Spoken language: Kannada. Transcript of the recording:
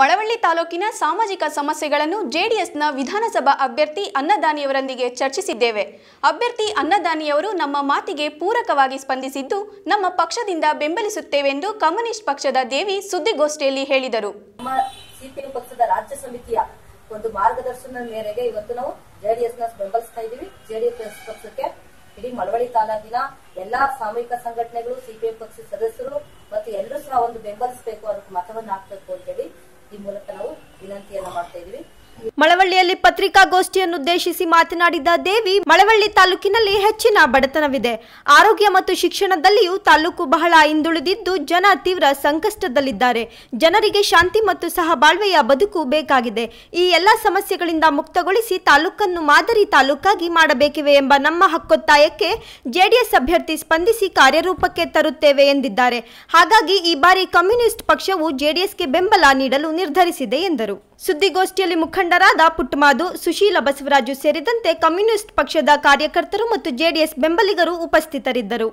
ಮಳವಳ್ಳಿ ತಾಲೂಕಿನ ಸಾಮಾಜಿಕ ಸಮಸ್ಯೆಗಳನ್ನು ಜೆಡಿಎಸ್ನ ವಿಧಾನಸಭಾ ಅಭ್ಯರ್ಥಿ ಅನ್ನದಾನಿಯವರೊಂದಿಗೆ ಚರ್ಚಿಸಿದ್ದೇವೆ. ಅಭ್ಯರ್ಥಿ ಅನ್ನದಾನಿಯವರು ನಮ್ಮ ಮಾತಿಗೆ ಪೂರಕವಾಗಿ ಸ್ಪಂದಿಸಿದ್ದು, ನಮ್ಮ ಪಕ್ಷದಿಂದ ಬೆಂಬಲಿಸುತ್ತೇವೆಂದು ಕಮ್ಯುನಿಸ್ಟ್ ಪಕ್ಷದ ದೇವಿ ಸುದ್ದಿಗೋಷ್ಠಿಯಲ್ಲಿ ಹೇಳಿದರು. ಸಿಪಿಎಂ ಪಕ್ಷದ ರಾಜ್ಯ ಸಮಿತಿಯ ಒಂದು ಮಾರ್ಗದರ್ಶನ ಮೇರೆಗೆ ಇವತ್ತು ನಾವು ಜೆಡಿಎಸ್ನ ಬೆಂಬಲಿಸ್ತಾ ಇದ್ದೀವಿ. ಜೆಡಿಎಸ್ ಪಕ್ಷಕ್ಕೆ ಇಡೀ ಮಳವಳ್ಳಿ ತಾಲೂಕಿನ ಎಲ್ಲಾ ಸಾಮೂಹಿಕ ಸಂಘಟನೆಗಳು, ಸಿಪಿಎಂ ಪಕ್ಷದ ಸದಸ್ಯರು ಮತ್ತು ಎಲ್ಲರೂ ಸಹ ಒಂದು ಬೆಂಬಲಿಸಬೇಕು, ಅದಕ್ಕೆ ಮತವನ್ನು ಹಾಕಬೇಕು ಅಂತೇಳಿ ಮೂಲಕ ನಾವು ವಿನಂತಿಯನ್ನ ಮಾಡ್ತಾ ಇದೀವಿ ಮಳವಳ್ಳಿಯಲ್ಲಿ ಪತ್ರಿಕಾಗೋಷ್ಠಿಯನ್ನುದ್ದೇಶಿಸಿ ಮಾತನಾಡಿದ ದೇವಿ, ಮಳವಳ್ಳಿ ತಾಲೂಕಿನಲ್ಲಿ ಹೆಚ್ಚಿನ ಬಡತನವಿದೆ. ಆರೋಗ್ಯ ಮತ್ತು ಶಿಕ್ಷಣದಲ್ಲಿಯೂ ತಾಲೂಕು ಬಹಳ ಹಿಂದುಳಿದಿದ್ದು ಜನ ತೀವ್ರ ಸಂಕಷ್ಟದಲ್ಲಿದ್ದಾರೆ. ಜನರಿಗೆ ಶಾಂತಿ ಮತ್ತು ಸಹಬಾಳ್ವೆಯ ಬದುಕು ಬೇಕಾಗಿದೆ. ಈ ಎಲ್ಲ ಸಮಸ್ಯೆಗಳಿಂದ ಮುಕ್ತಗೊಳಿಸಿ ತಾಲೂಕನ್ನು ಮಾದರಿ ತಾಲೂಕಾಗಿ ಮಾಡಬೇಕಿವೆ ಎಂಬ ನಮ್ಮ ಹಕ್ಕೊತ್ತಾಯಕ್ಕೆ ಜೆಡಿಎಸ್ ಅಭ್ಯರ್ಥಿ ಸ್ಪಂದಿಸಿ ಕಾರ್ಯರೂಪಕ್ಕೆ ತರುತ್ತೇವೆ ಎಂದಿದ್ದಾರೆ. ಹಾಗಾಗಿ ಈ ಬಾರಿ ಕಮ್ಯುನಿಸ್ಟ್ ಪಕ್ಷವು ಜೆಡಿಎಸ್ಗೆ ಬೆಂಬಲ ನೀಡಲು ನಿರ್ಧರಿಸಿದೆ ಎಂದರು. ಸುದ್ದಿಗೋಷ್ಠಿಯಲ್ಲಿ ಮುಖಂಡರಾದ ಪುಟ್ಟಮಾದು ಸುಶೀಲ ಬಸವರಾಜು ಸೇರಿದಂತೆ ಕಮ್ಯುನಿಸ್ಟ್ ಪಕ್ಷದ ಕಾರ್ಯಕರ್ತರು ಮತ್ತು ಜೆಡಿಎಸ್ ಬೆಂಬಲಿಗರು ಉಪಸ್ಥಿತರಿದ್ದರು.